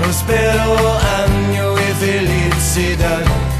Prospero año y felicidad.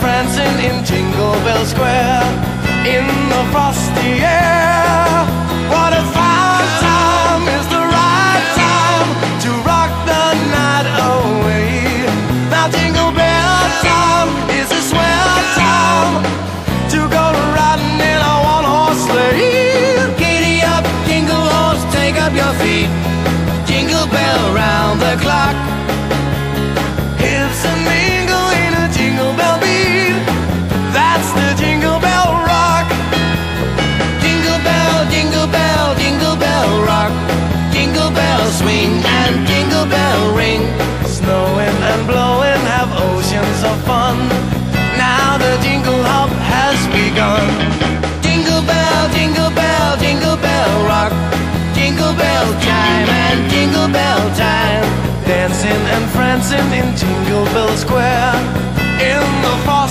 prancing in Jingle Bell Square in the frosty air. swing and jingle bell ring. Snowing and blowing, have oceans of fun. Now the jingle hop has begun. Jingle bell, jingle bell, jingle bell rock. Jingle bell chime and jingle bell time. Dancing and prancing in Jingle Bell Square. In the fall.